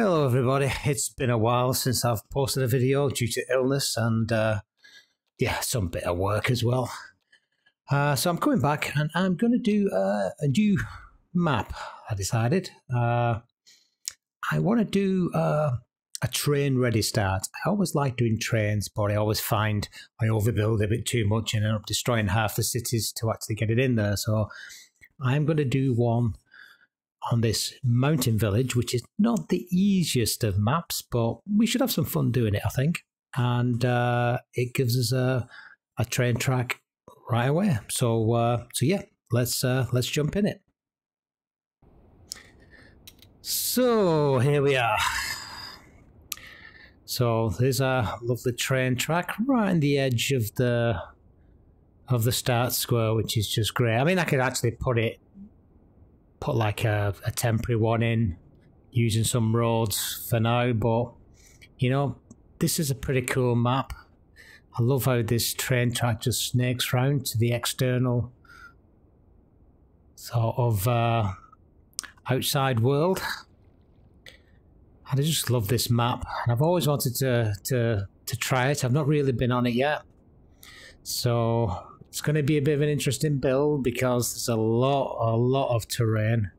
Hello, everybody. It's been a while since I've posted a video due to illness and, uh, yeah, some bit of work as well. Uh, so I'm coming back and I'm going to do uh, a new map. I decided. Uh, I want to do uh, a train ready start. I always like doing trains, but I always find I overbuild a bit too much and end up destroying half the cities to actually get it in there. So I'm going to do one on this mountain village, which is not the easiest of maps, but we should have some fun doing it, I think. And uh, it gives us a, a train track right away. So uh, so yeah, let's uh, let's jump in it. So here we are. So there's a lovely train track right on the edge of the of the start square, which is just great. I mean, I could actually put it put like a, a temporary one in using some roads for now, but you know, this is a pretty cool map. I love how this train track just snakes round to the external sort of uh, outside world. And I just love this map, and I've always wanted to to to try it. I've not really been on it yet, so it's going to be a bit of an interesting build because there's a lot, a lot of terrain.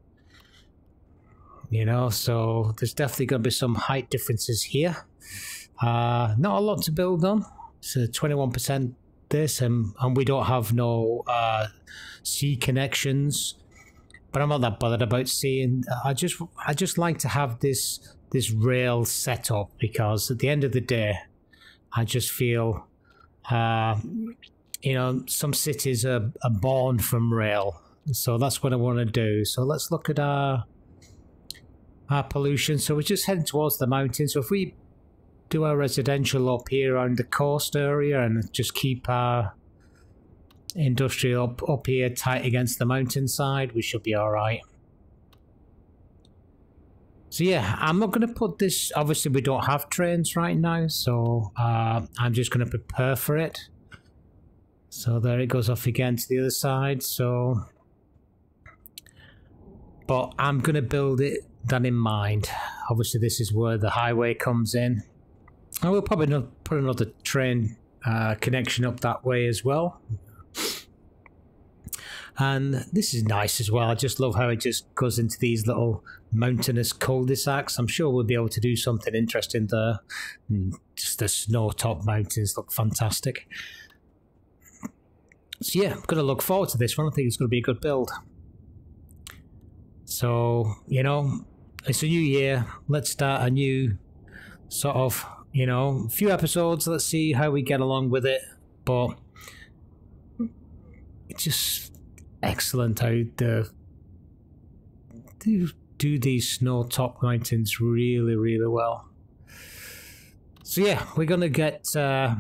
You know, so there's definitely going to be some height differences here. Uh, not a lot to build on. So 21% this, and, and we don't have no uh, sea connections. But I'm not that bothered about seeing. I just, I just like to have this this rail set up because at the end of the day, I just feel uh, you know, some cities are, are born from rail. So that's what I want to do. So let's look at our our pollution. So we're just heading towards the mountains. So if we do our residential up here on the coast area and just keep our industrial up, up here tight against the mountainside, we should be all right. So yeah, I'm not going to put this. Obviously, we don't have trains right now, so uh, I'm just going to prepare for it. So there it goes off again to the other side. So, but I'm going to build it that in mind. Obviously, this is where the highway comes in. I will probably not put another train uh, connection up that way as well. And this is nice as well. I just love how it just goes into these little mountainous cul-de-sacs. I'm sure we'll be able to do something interesting there. And just the snow-top mountains look fantastic. So yeah, I'm going to look forward to this one. I think it's going to be a good build. So, you know, it's a new year. Let's start a new sort of, you know, few episodes. Let's see how we get along with it. But it's just excellent how the do, do these snow top mountains really, really well. So yeah, we're going to get... Uh,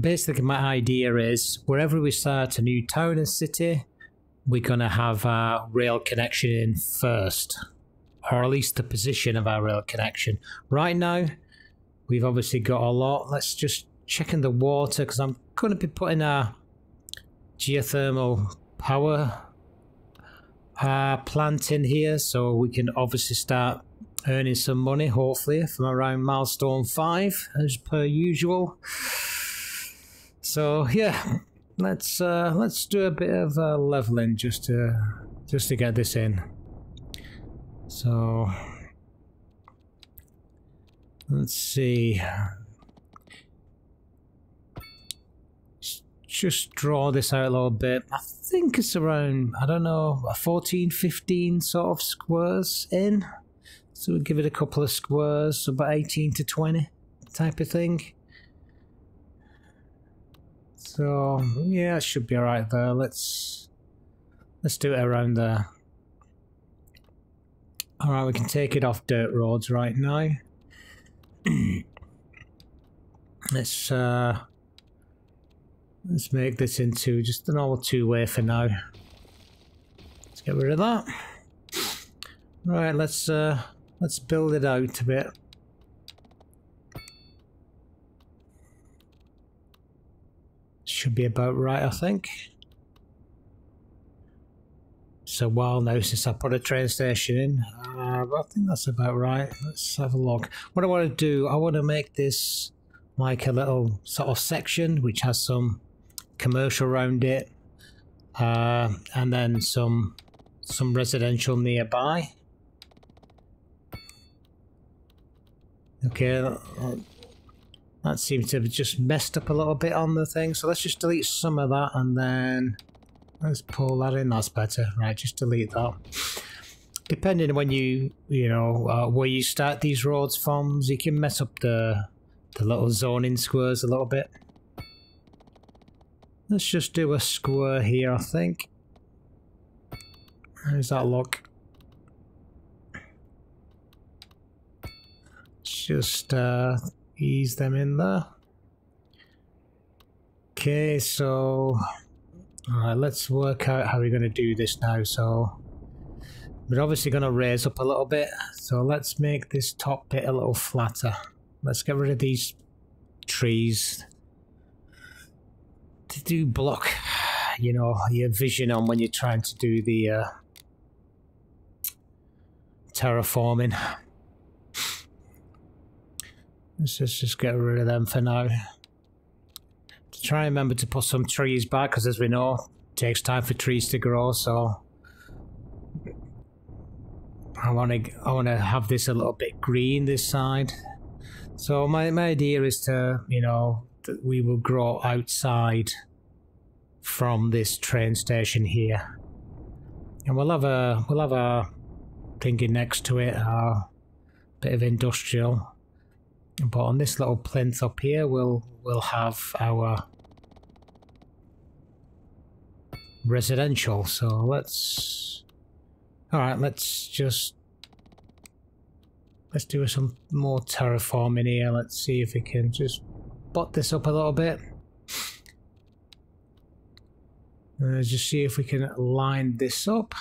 basically my idea is wherever we start a new town and city, we're going to have a rail connection in first, or at least the position of our rail connection. Right now, we've obviously got a lot. Let's just check in the water because I'm going to be putting a geothermal power uh, plant in here so we can obviously start earning some money hopefully from around milestone 5 as per usual so yeah, let's uh, let's do a bit of uh, leveling just to just to get this in. So let's see. Just draw this out a little bit. I think it's around, I don't know, 14, 15 sort of squares in. So we give it a couple of squares, about 18 to 20 type of thing. So yeah, it should be alright there. Let's let's do it around there. Alright, we can take it off dirt roads right now. let's uh let's make this into just a normal two-way for now. Let's get rid of that. Right, let's uh let's build it out a bit. Should be about right, I think. It's a while now since I put a train station in. Uh, Uh, I think that's about right. Let's have a look. What I want to do, I want to make this like a little sort of section which has some commercial around it, uh, and then some some residential nearby. Okay, that seems to have just messed up a little bit on the thing. So let's just delete some of that and then let's pull that in. That's better. Right, just delete that. Depending on when you, you know, uh, where you start these roads from, you can mess up the, the little zoning squares a little bit. Let's just do a square here, I think. How's that look? Just uh, ease them in there. Okay, so alright, let's work out how we're going to do this now. So we're obviously going to raise up a little bit. So let's make this top bit a little flatter. Let's get rid of these trees to do block, you know, your vision on when you're trying to do the uh, terraforming. Let's just, just get rid of them for now. To try and remember to put some trees back, because as we know, it takes time for trees to grow, so... I want to I want to have this a little bit green this side. So my, my idea is to, you know, that we will grow outside from this train station here. And we'll have a we'll have a thingy next to it, a bit of industrial. But on this little plinth up here, we'll we'll have our residential. So let's. All right, let's just let's do some more terraforming here. Let's see if we can just butt this up a little bit. Let's just see if we can line this up.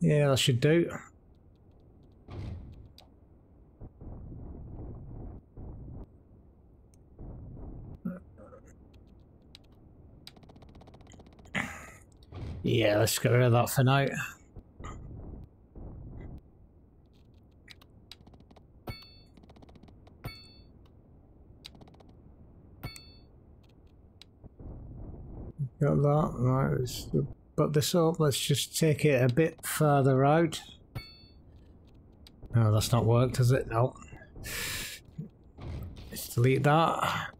Yeah, that should do. Yeah, let's get rid of that for now. Got that, right, put this up, let's just take it a bit further out. No, that's not worked, has it? No. Let's delete that.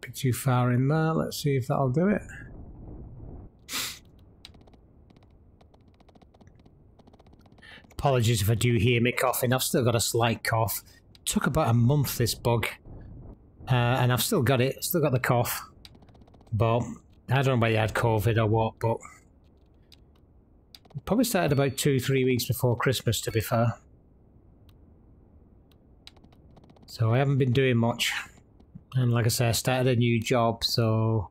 Bit too far in there, let's see if that'll do it. Apologies if I do hear me coughing, I've still got a slight cough. Took about a month this bug uh, and I've still got it, still got the cough. But I don't know whether you had COVID or what, but probably started about two, three weeks before Christmas, to be fair. So I haven't been doing much. And like I said, I started a new job, so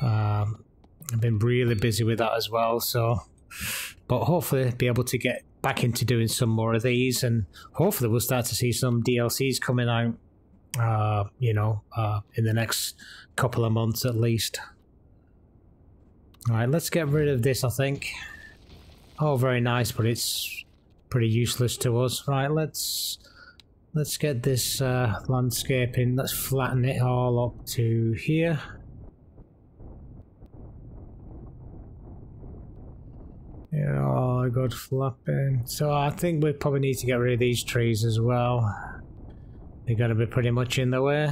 um, I've been really busy with that as well. So, but hopefully be able to get back into doing some more of these, and hopefully we'll start to see some DLCs coming out uh, you know, uh, in the next couple of months at least. All right, let's get rid of this, I think. Oh, very nice, but it's pretty useless to us. Right, let's let's get this uh, landscaping. Let's flatten it all up to here. Yeah, all good flapping. So I think we probably need to get rid of these trees as well. They're going to be pretty much in the way.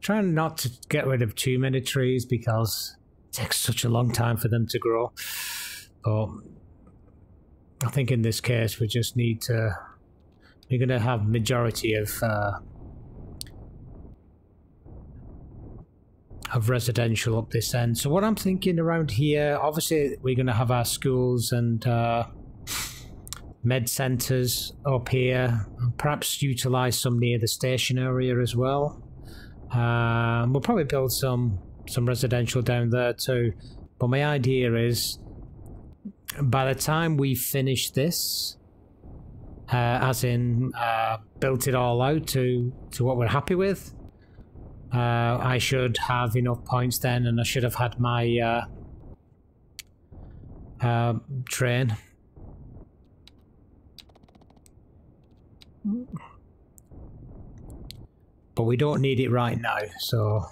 Trying not to get rid of too many trees because it takes such a long time for them to grow. But I think in this case we just need to... We're going to have majority of... Uh, of residential up this end. So what I'm thinking around here, obviously we're going to have our schools and uh, med centres up here, perhaps utilise some near the station area as well. Um, we'll probably build some some residential down there too. But my idea is, by the time we finish this, uh, as in uh, built it all out to to what we're happy with. Uh, I should have enough points then, and I should have had my uh, uh, train. But we don't need it right now, so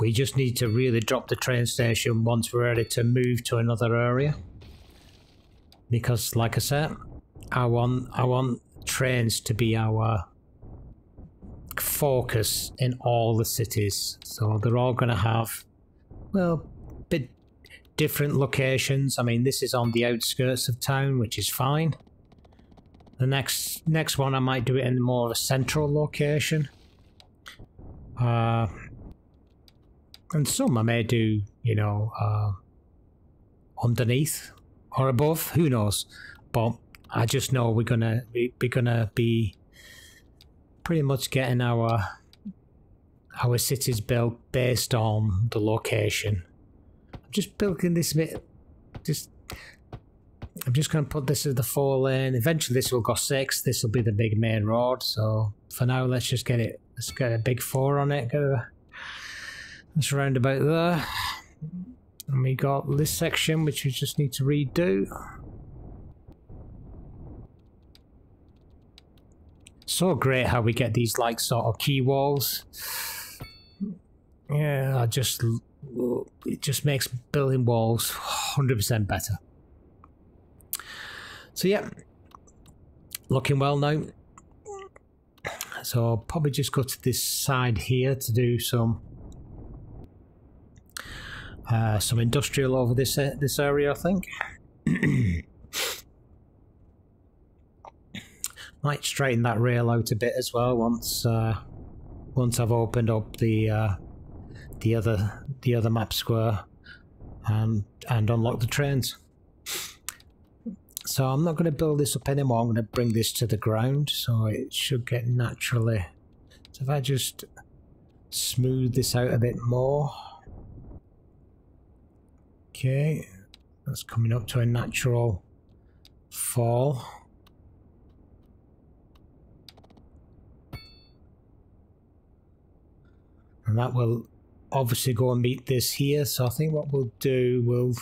We just need to really drop the train station once we're ready to move to another area. Because like I said, I want I want trains to be our focus in all the cities. So they're all going to have, well, different locations. I mean, this is on the outskirts of town, which is fine. The next next one, I might do it in more of a central location. Uh, and some I may do, you know, uh, underneath or above. Who knows? But I just know we're gonna we, we're gonna be pretty much getting our our cities built based on the location. Just building this bit. Just I'm just going to put this as the four lane. Eventually, this will go six. This will be the big main road. So for now, let's just get it. Let's get a big four on it. Get a that's around about there. And we got this section which we just need to redo. So great how we get these like sort of quay walls. Yeah, I just it just makes building walls 100% better. So yeah, looking well now. So I'll probably just go to this side here to do some uh, some industrial over this uh, this area, I think. Might straighten that rail out a bit as well once uh, once I've opened up the uh, the other the other map square and and unlock the trains. So I'm not going to build this up anymore. I'm going to bring this to the ground, so it should get naturally. So if I just smooth this out a bit more. Okay, that's coming up to a natural fall. And that will obviously go and meet this here. So I think what we'll do, we'll...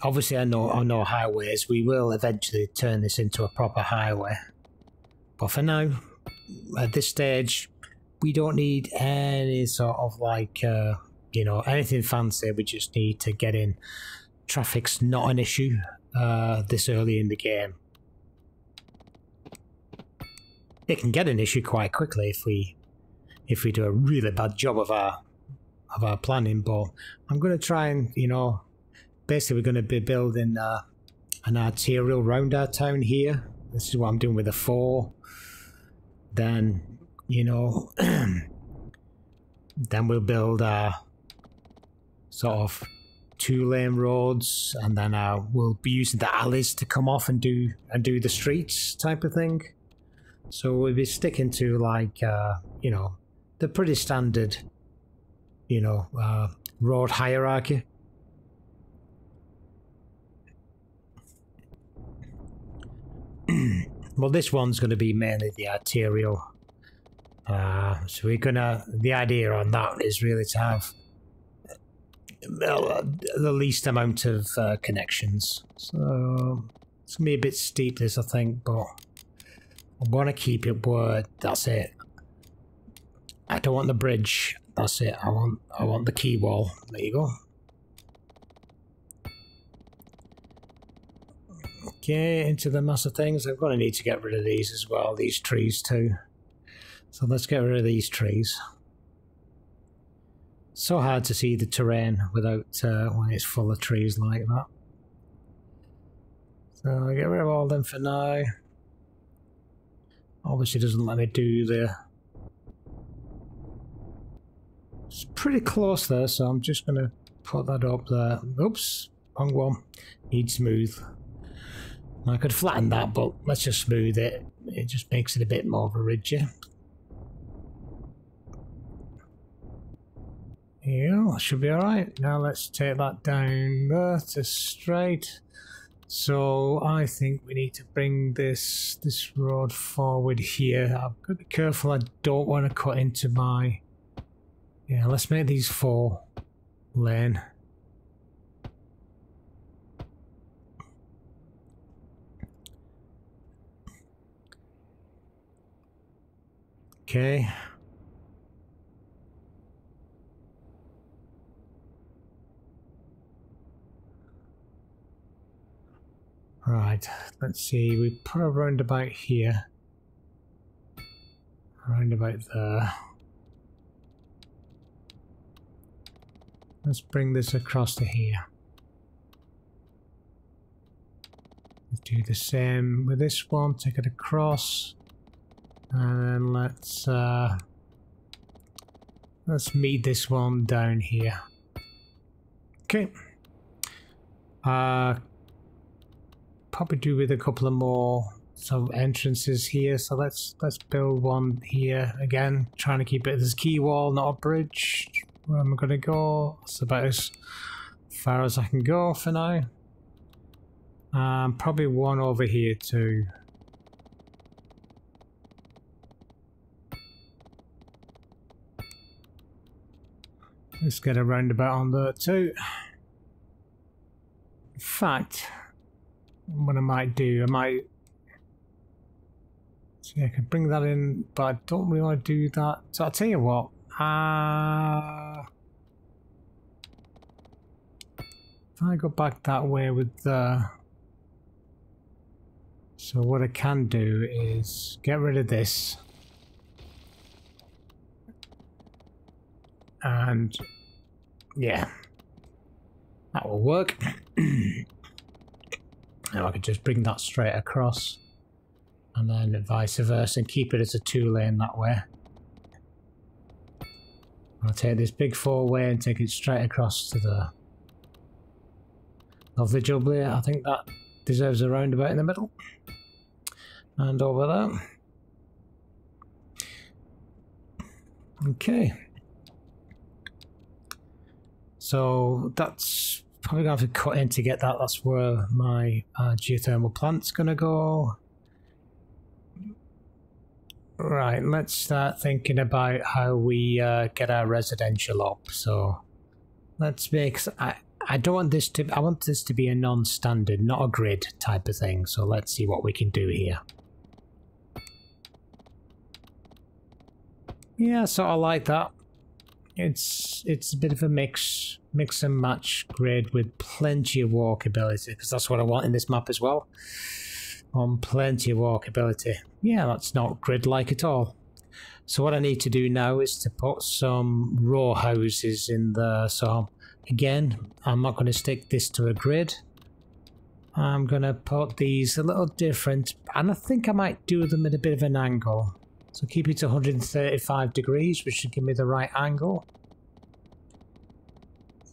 Obviously I know, I know highways. We will eventually turn this into a proper highway. But for now, at this stage, we don't need any sort of like... Uh, you know, anything fancy, we just need to get in. Traffic's not an issue uh, this early in the game. It can get an issue quite quickly if we if we do a really bad job of our of our planning. But I'm going to try and you know, basically we're going to be building uh, an arterial round our town here. This is what I'm doing with a four. Then you know, then we'll build a sort of two lane roads, and then uh, we'll be using the alleys to come off and do and do the streets type of thing. So we'll be sticking to like uh, you know the pretty standard, you know, uh, road hierarchy. well, this one's going to be mainly the arterial. Uh, so we're gonna. The idea on that is really to have uh, the least amount of uh, connections. So it's gonna be a bit steep, this I think, but I want to keep it where that's it. I don't want the bridge. That's it. I want I want the quay wall. There you go. Okay, into the mass of things. I'm going to need to get rid of these as well. These trees too. So let's get rid of these trees so hard to see the terrain without uh, when it's full of trees like that. So I get rid of all them for now. Obviously doesn't let me do the... It's pretty close there, so I'm just going to put that up there. Oops, wrong one. Need smooth. I could flatten that, but let's just smooth it. It just makes it a bit more of a ridge. Yeah, that should be alright. Now let's take that down there to straight. So I think we need to bring this this road forward here. I've got to be careful I don't want to cut into my... Yeah, let's make these four lane. Okay. Right, let's see, we put a roundabout here. Roundabout there. Let's bring this across to here. Let's do the same with this one, take it across. And then let's uh, let's meet this one down here. Okay. Uh, probably do with a couple of more some entrances here. So let's let's build one here again, trying to keep it as a quay wall, not a bridge. Where am I gonna go? It's about as far as I can go for now. Um, probably one over here too. Let's get a roundabout on there too. In fact, what I might do, I might see I could bring that in, but I don't really want to do that. So I'll tell you what. Uh, I go back that way with the so what I can do is get rid of this And yeah, that will work. now I can just bring that straight across and then vice versa and keep it as a two lane that way. I'll take this big four way and take it straight across to the lovely jubilee. I think that deserves a roundabout in the middle. And over there. Okay. So that's probably going to have to cut in to get that. That's where my uh, geothermal plant's going to go. Right, let's start thinking about how we uh, get our residential up. So let's make. I I don't want this to. I want this to be a non-standard, not a grid type of thing. So let's see what we can do here. Yeah, sort of like that. It's it's a bit of a mix mix and match grid with plenty of walkability because that's what I want in this map as well. On plenty of walkability. Yeah, that's not grid like at all. So what I need to do now is to put some row houses in there. So again, I'm not going to stick this to a grid. I'm going to put these a little different and I think I might do them at a bit of an angle. So keep it to 135 degrees, which should give me the right angle.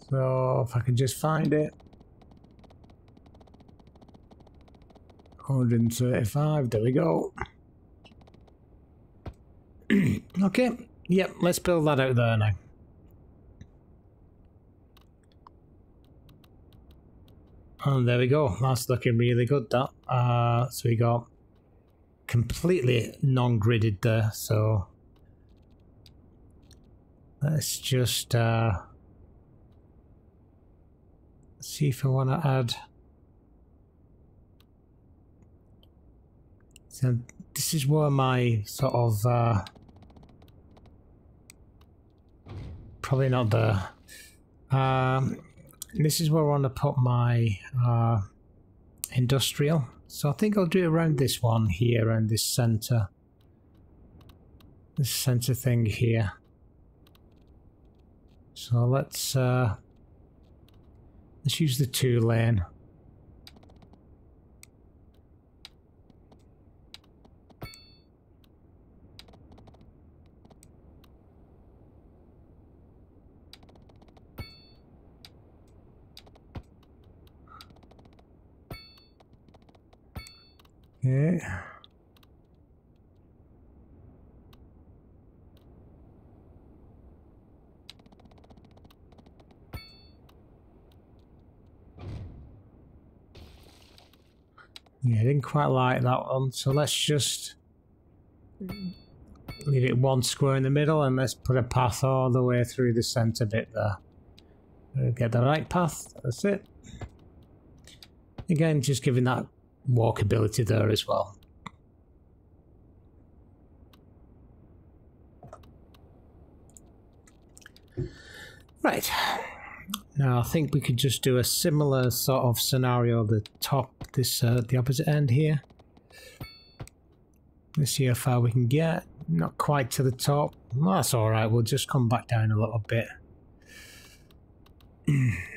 So if I can just find it. 135, there we go. okay, yep, let's build that out there now. And there we go, that's looking really good that. Uh, so we got completely non-gridded there, so let's just uh, see if I want to add so this is where my sort of uh, probably not there um, this is where I want to put my uh, industrial so I think I'll do it around this one here and this center. This center thing here. So let's uh, let's use the two lane. Okay. Yeah, I didn't quite like that one, so let's just leave it one square in the middle and let's put a path all the way through the centre bit there. We get the right path, that's it. Again, just giving that walkability there as well. Right. Now I think we could just do a similar sort of scenario the top, this uh, the opposite end here. Let's see how far we can get. Not quite to the top. That's alright, we'll just come back down a little bit.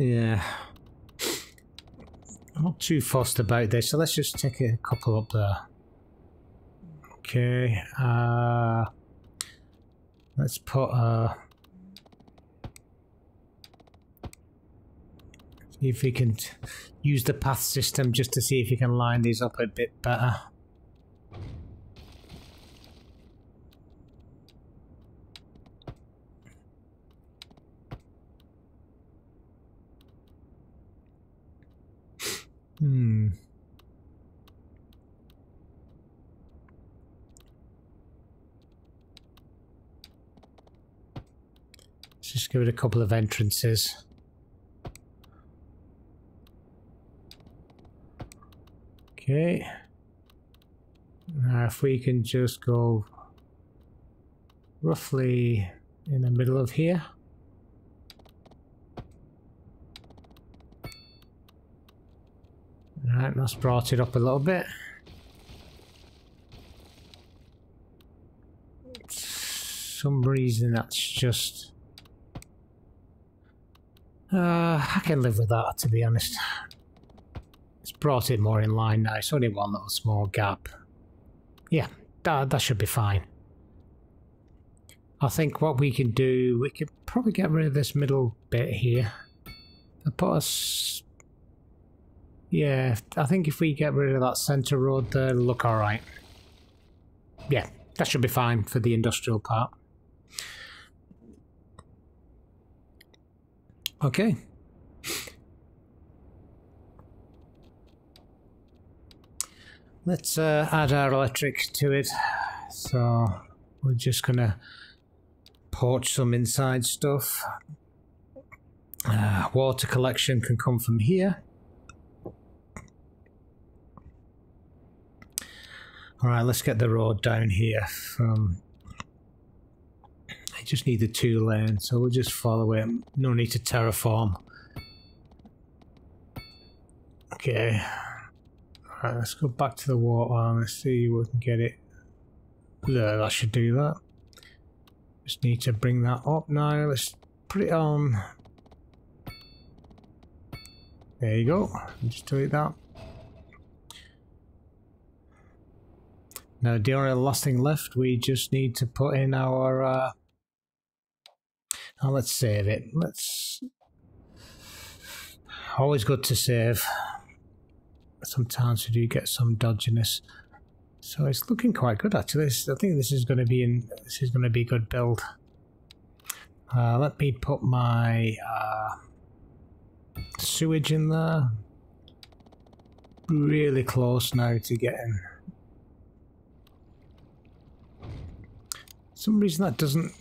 yeah. I'm not too fussed about this, so let's just take a couple up there. Okay, uh, let's put a... See if we can use the path system just to see if we can line these up a bit better. Hmm. Let's give it a couple of entrances. Okay. Now if we can just go roughly in the middle of here. Right, that's brought it up a little bit. some reason that's just... Uh, I can live with that, to be honest. It's brought it more in line now. It's only one little small gap. Yeah, that, that should be fine. I think what we can do, we could probably get rid of this middle bit here. And put us yeah, I think if we get rid of that centre road there, it'll look alright. Yeah, that should be fine for the industrial part. Okay. Let's uh, add our electric to it. So we're just gonna porch some inside stuff. Uh, water collection can come from here. All right, let's get the road down here from... I just need the two lane, so we'll just follow it. No need to terraform. Okay. All right, let's go back to the water. Let's see if we can get it. There, that should do that. Just need to bring that up now. Let's put it on. There you go. Just delete that. Now, the only last thing left, we just need to put in our. Uh, oh, let's save it. Let's. Always good to save. Sometimes we do get some dodginess. So it's looking quite good actually. I think this is going to be in. This is going to be a good build. Uh, let me put my uh, sewage in there. Really close now to getting some reason that doesn't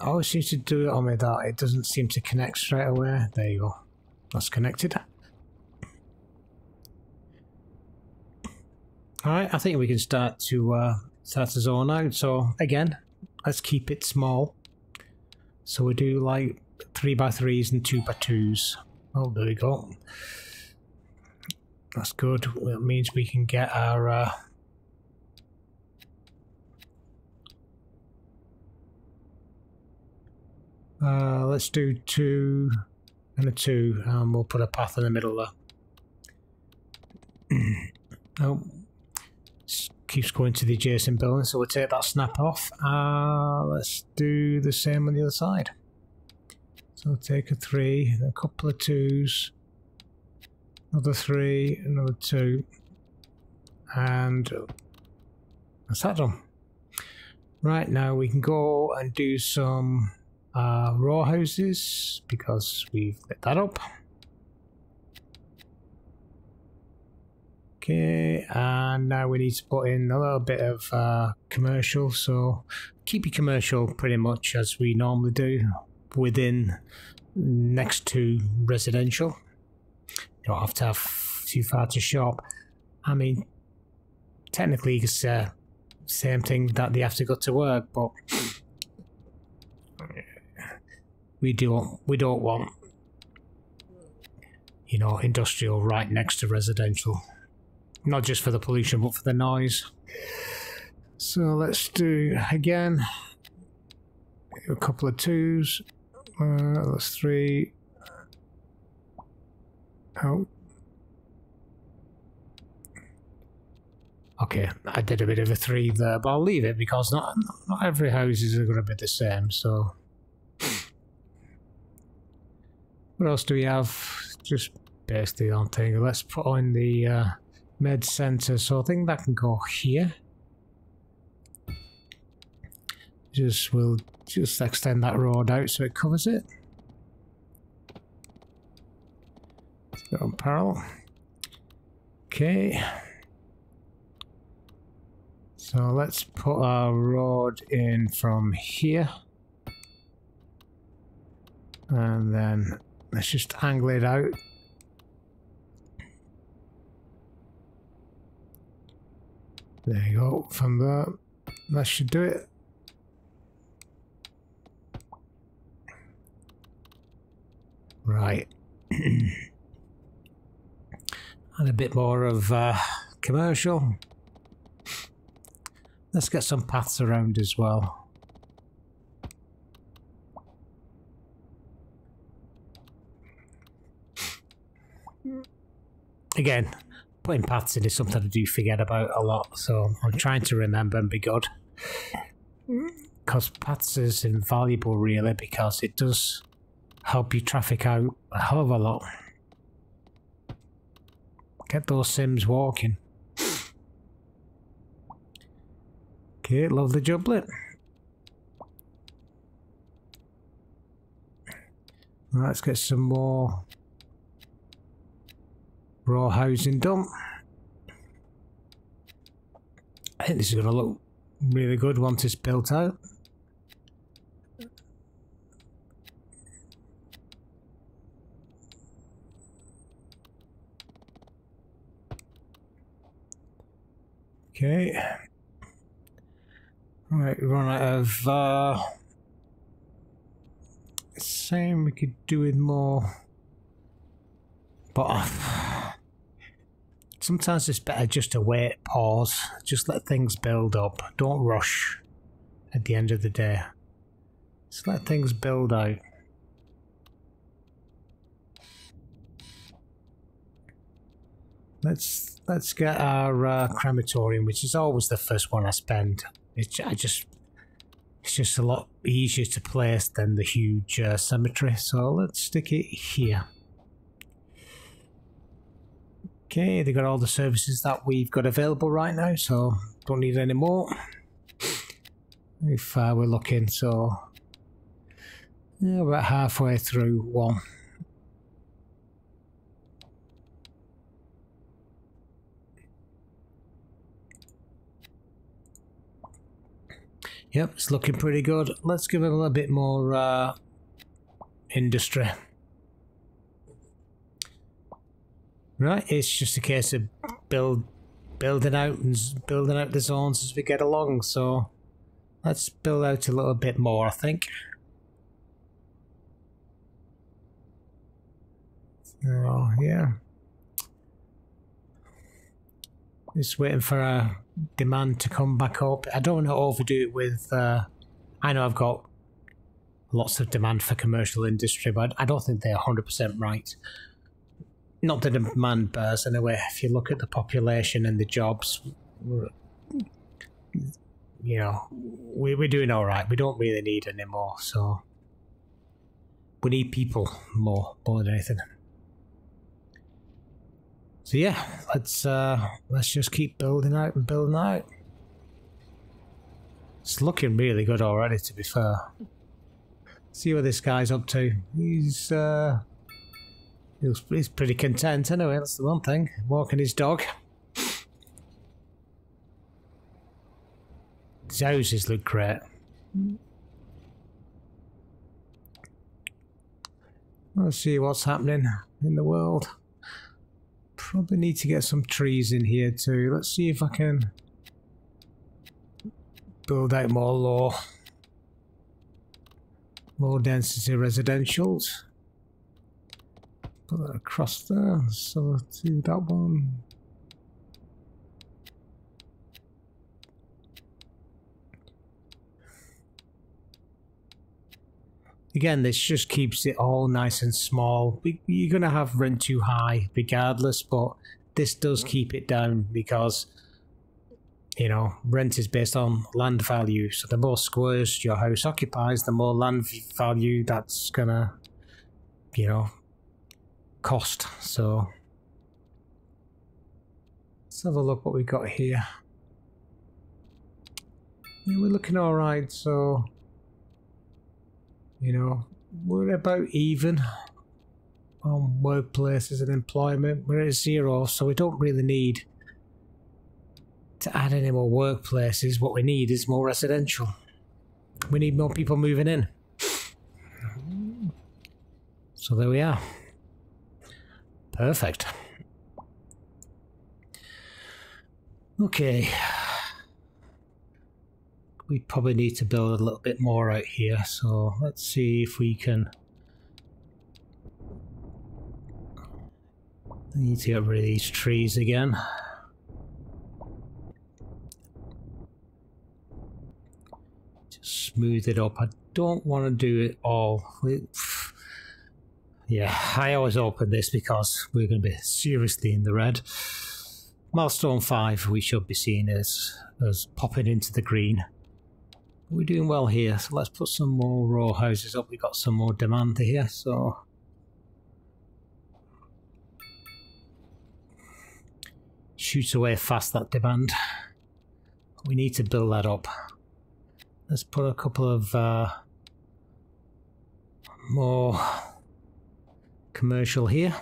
I always seem to do it on me that it doesn't seem to connect straight away. There you go. That's connected. Alright, I think we can start to uh, start to zone out. So again, let's keep it small. So we do like 3 by 3s and 2 by 2s. Oh, there we go. That's good. That means we can get our uh, Uh, let's do two and a two, and we'll put a path in the middle there. oh, keeps going to the adjacent building, so we'll take that snap off. Uh, let's do the same on the other side. So take a three, a couple of twos, another three, another two, and that's that done. Right now we can go and do some uh, row houses because we've lit that up. Okay, and now we need to put in a little bit of uh, commercial. So keep your commercial pretty much as we normally do within next to residential. You don't have to have too far to shop. I mean, technically it's uh, same thing that they have to go to work, but we don't we don't want you know industrial right next to residential. Not just for the pollution, but for the noise. So let's do again a couple of twos. Uh, that's three. Oh. Okay, I did a bit of a three there, but I'll leave it because not not every house is going to be the same. So, what else do we have? Just basically on thing. Let's put on the uh, med center. So I think that can go here. Just we'll just extend that road out so it covers it. Go on parallel. Okay. So let's put our road in from here. And then let's just angle it out. There you go, from there. That should do it. Right. and a bit more of uh, commercial. Let's get some paths around as well. Again, putting paths in is something I do forget about a lot, so I'm trying to remember and be good. Because paths is invaluable, really, because it does help you traffic out a hell of a lot. Get those Sims walking. Okay, love the jublet. let's get some more raw housing dump. I think this is going to look really good once it's built out. Okay. Right, we run out of uh same we could do with more but sometimes it's better just to wait, pause, just let things build up. Don't rush at the end of the day. Just let things build out. Let's let's get our uh, crematorium, which is always the first one I spend. It's I just it's just a lot easier to place than the huge uh, cemetery. So let's stick it here. Okay, they got all the services that we've got available right now, so don't need any more. If uh, we're looking, so yeah, about halfway through one. Yep, it's looking pretty good. Let's give it a little bit more uh, industry. Right, it's just a case of build, building out and building out the zones as we get along. So let's build out a little bit more, I think. Oh yeah. Just waiting for a demand to come back up. I don't want to overdo it with. Uh, I know I've got lots of demand for commercial industry, but I don't think they're 100% right. Not the demand bears anyway. If you look at the population and the jobs, you know, we, we're doing all right. We don't really need any more, so we need people more, more than anything. So yeah, let's uh, let's just keep building out and building out. It's looking really good already, to be fair. See what this guy's up to. He's, uh... He's, pretty content anyway, that's the one thing. Walking his dog. His houses look great. Let's see what's happening in the world. Probably need to get some trees in here too. Let's see if I can build out more law. More density residentials. Put that across there. So to that one. Again, this just keeps it all nice and small. You're going to have rent too high regardless, but this does keep it down because, you know, rent is based on land value. So the more squares your house occupies, the more land value that's going to, you know, cost. So let's have a look what we got here. Yeah, we're looking all right. So you know, we're about even on workplaces and employment. We're at zero, so we don't really need to add any more workplaces. What we need is more residential. We need more people moving in. So there we are. Perfect. Okay. We probably need to build a little bit more out here so let's see if we can I need to get rid of these trees again. Just smooth it up. I don't want to do it all yeah I always open this because we're going to be seriously in the red milestone 5 we should be seeing as as popping into the green we're doing well here, so let's put some more row houses up. We've got some more demand here, so... Shoots away fast, that demand. We need to build that up. Let's put a couple of uh, more commercial here.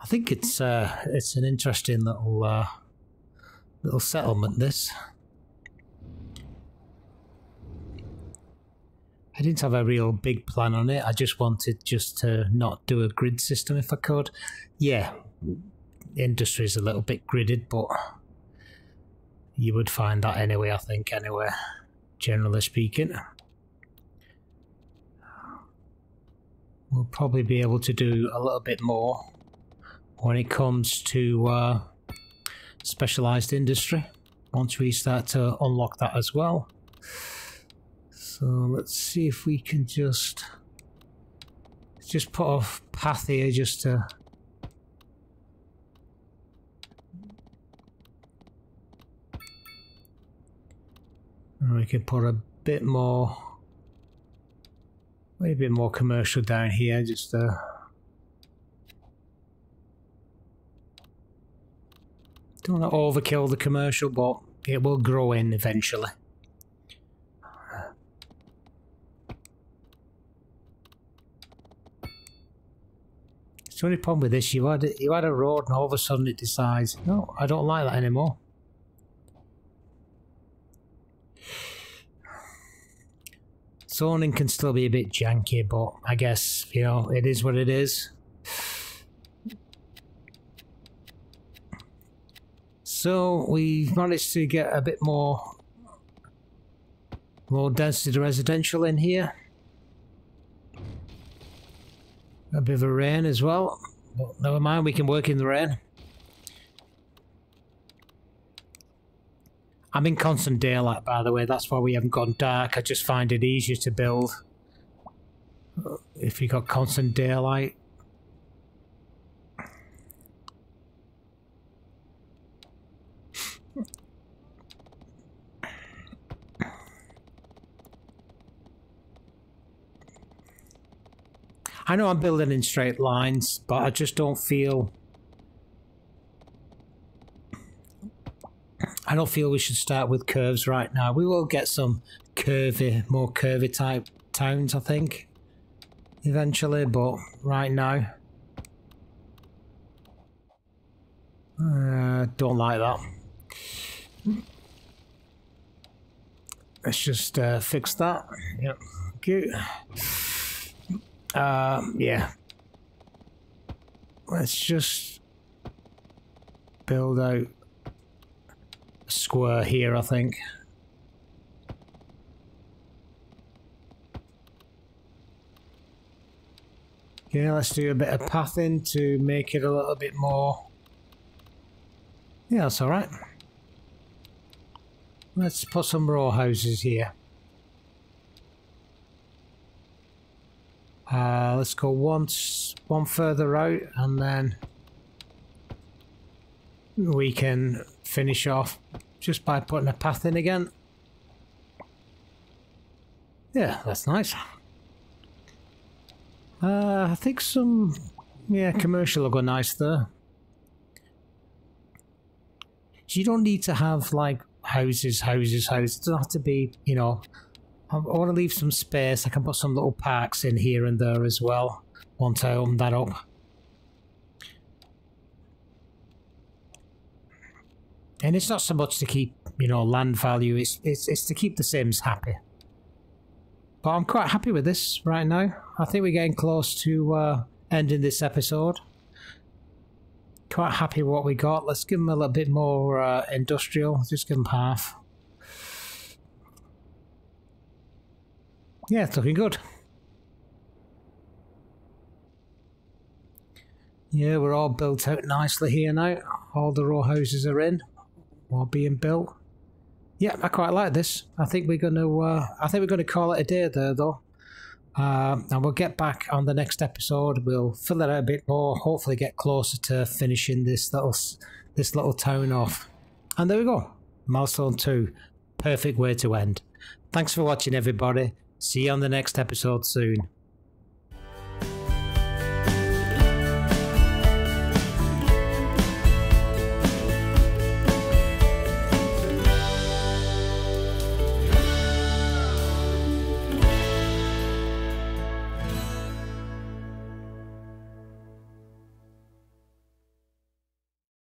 I think it's uh, it's an interesting little uh, little settlement this. I didn't have a real big plan on it. I just wanted just to not do a grid system if I could. Yeah, industry is a little bit gridded, but you would find that anyway, I think, anywhere, generally speaking. We'll probably be able to do a little bit more when it comes to uh, specialized industry once we start to unlock that as well. So let's see if we can just just put a path here just to and we can put a bit more maybe a bit more commercial down here just to Don't want to overkill the commercial, but it will grow in eventually. It's the only problem with this, you had, you had a road and all of a sudden it decides, no, I don't like that anymore. Zoning can still be a bit janky, but I guess, you know, it is what it is. So we've managed to get a bit more more density residential in here. A bit of a rain as well, but never mind, we can work in the rain. I'm in constant daylight, by the way, that's why we haven't gone dark. I just find it easier to build if you've got constant daylight. I know I'm building in straight lines, but I just don't feel I don't feel we should start with curves right now. We will get some curvy, more curvy type towns, I think, eventually, but right now, uh, don't like that. Let's just uh, fix that. Yep, good. Uh, yeah. Let's just build out square here, I think. Okay, let's do a bit of pathing to make it a little bit more... Yeah, that's alright. Let's put some row houses here. Uh, let's go once, one further out and then we can finish off just by putting a path in again. Yeah, that's nice. Uh, I think some, yeah, commercial will go nice there. you don't need to have like houses, houses, houses. It doesn't have to be, you know, I, want to leave some space. I can put some little parks in here and there as well once I open that up. And it's not so much to keep, you know, land value, it's, it's, it's to keep the Sims happy. But I'm quite happy with this right now. I think we're getting close to uh, ending this episode. Quite happy with what we got. Let's give them a little bit more uh, industrial. Just give them half. Yeah, it's looking good. Yeah, we're all built out nicely here now. All the row houses are in, all being built. Yeah, I quite like this. I think we're going to. Uh, I think we're going to call it a day there, though. Uh, and we'll get back on the next episode. We'll fill it out a bit more. Hopefully, get closer to finishing this little this little town off. And there we go, milestone two. Perfect way to end. Thanks for watching, everybody. See you on the next episode soon.